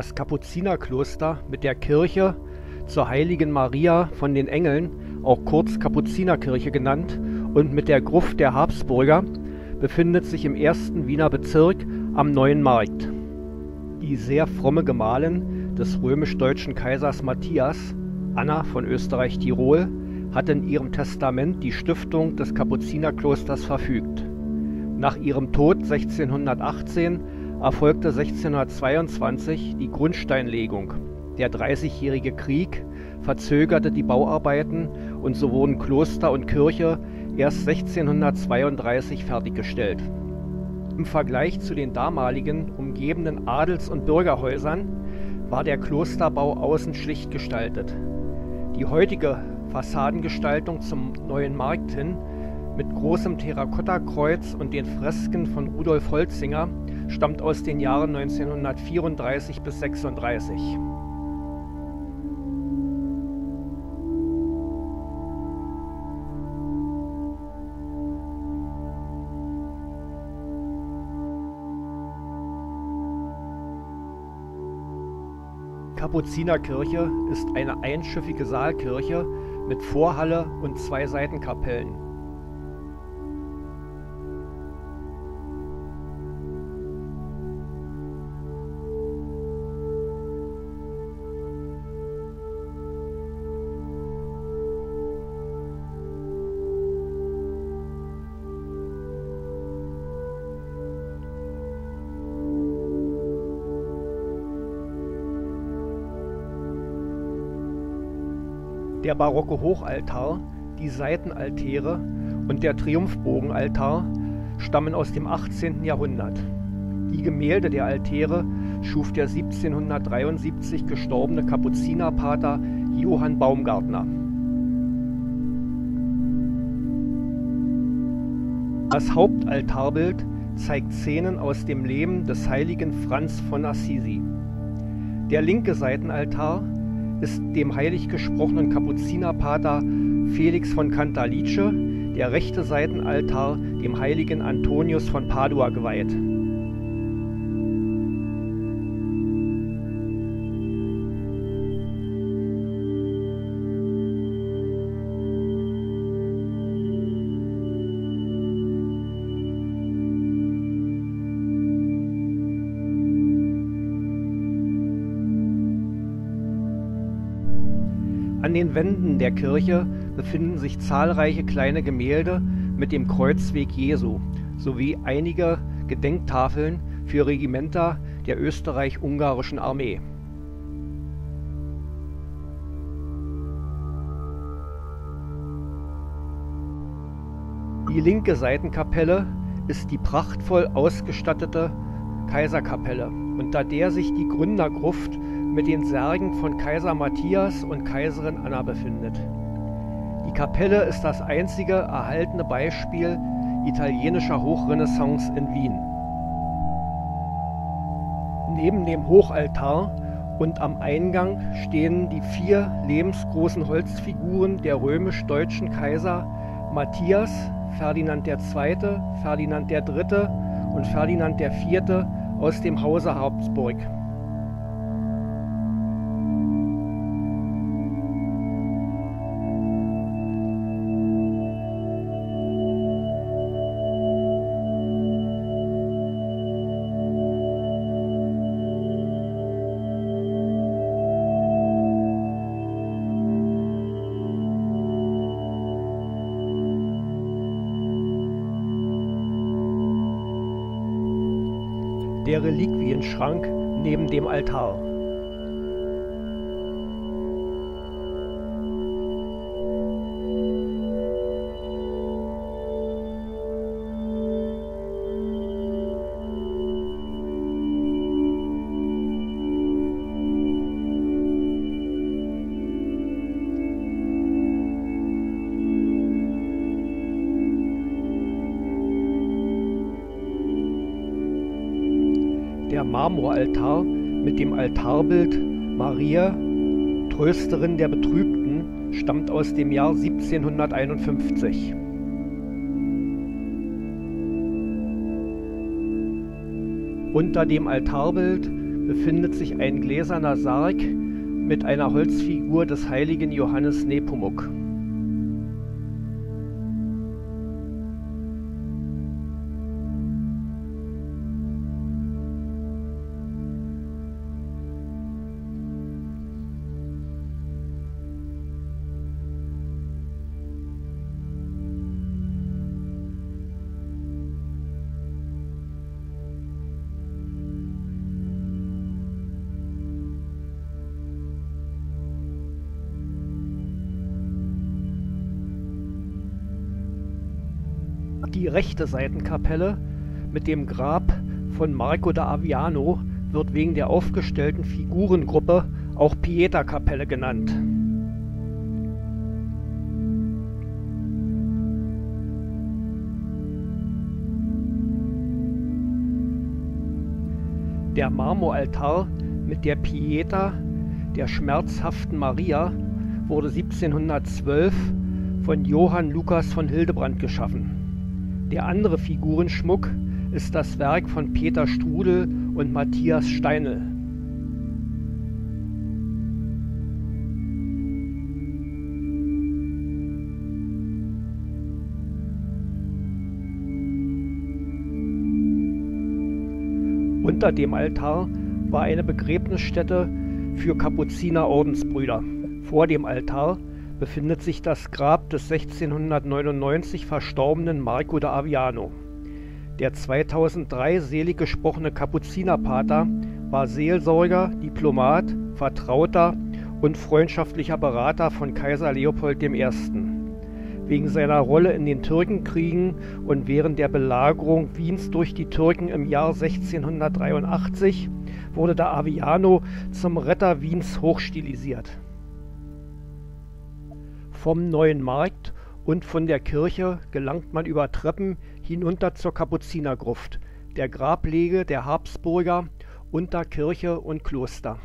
das Kapuzinerkloster mit der Kirche zur Heiligen Maria von den Engeln, auch kurz Kapuzinerkirche genannt, und mit der Gruft der Habsburger befindet sich im ersten Wiener Bezirk am Neuen Markt. Die sehr fromme Gemahlin des römisch-deutschen Kaisers Matthias, Anna von Österreich-Tirol, hat in ihrem Testament die Stiftung des Kapuzinerklosters verfügt. Nach ihrem Tod 1618 erfolgte 1622 die Grundsteinlegung. Der Dreißigjährige Krieg verzögerte die Bauarbeiten und so wurden Kloster und Kirche erst 1632 fertiggestellt. Im Vergleich zu den damaligen umgebenden Adels- und Bürgerhäusern war der Klosterbau außen schlicht gestaltet. Die heutige Fassadengestaltung zum Neuen Markt hin mit großem Terrakottakreuz und den Fresken von Rudolf Holzinger stammt aus den Jahren 1934 bis 36. Kapuzinerkirche ist eine einschiffige Saalkirche mit Vorhalle und zwei Seitenkapellen. Der barocke Hochaltar, die Seitenaltäre und der Triumphbogenaltar stammen aus dem 18. Jahrhundert. Die Gemälde der Altäre schuf der 1773 gestorbene Kapuzinerpater Johann Baumgartner. Das Hauptaltarbild zeigt Szenen aus dem Leben des heiligen Franz von Assisi. Der linke Seitenaltar ist dem heilig gesprochenen Kapuzinerpater Felix von Cantalice der rechte Seitenaltar dem heiligen Antonius von Padua geweiht An den Wänden der Kirche befinden sich zahlreiche kleine Gemälde mit dem Kreuzweg Jesu sowie einige Gedenktafeln für Regimenter der österreich-ungarischen Armee. Die linke Seitenkapelle ist die prachtvoll ausgestattete Kaiserkapelle, unter der sich die Gründergruft mit den Särgen von Kaiser Matthias und Kaiserin Anna befindet. Die Kapelle ist das einzige erhaltene Beispiel italienischer Hochrenaissance in Wien. Neben dem Hochaltar und am Eingang stehen die vier lebensgroßen Holzfiguren der römisch-deutschen Kaiser Matthias, Ferdinand II., Ferdinand III. und Ferdinand IV. aus dem Hause Habsburg. Der Reliquienschrank neben dem Altar. Marmoraltar mit dem Altarbild Maria, Trösterin der Betrübten, stammt aus dem Jahr 1751. Unter dem Altarbild befindet sich ein gläserner Sarg mit einer Holzfigur des heiligen Johannes Nepomuk. Die rechte Seitenkapelle mit dem Grab von Marco da Aviano wird wegen der aufgestellten Figurengruppe auch Pieta-Kapelle genannt. Der Marmoraltar mit der Pieta der schmerzhaften Maria wurde 1712 von Johann Lukas von Hildebrand geschaffen. Der andere Figurenschmuck ist das Werk von Peter Strudel und Matthias Steinl. Unter dem Altar war eine Begräbnisstätte für Kapuziner-Ordensbrüder. Vor dem Altar befindet sich das Grab des 1699 verstorbenen Marco da Aviano. Der 2003 selig gesprochene Kapuzinerpater war Seelsorger, Diplomat, Vertrauter und freundschaftlicher Berater von Kaiser Leopold I. Wegen seiner Rolle in den Türkenkriegen und während der Belagerung Wiens durch die Türken im Jahr 1683 wurde da Aviano zum Retter Wiens hochstilisiert vom Neuen Markt und von der Kirche gelangt man über Treppen hinunter zur Kapuzinergruft, der Grablege der Habsburger unter Kirche und Kloster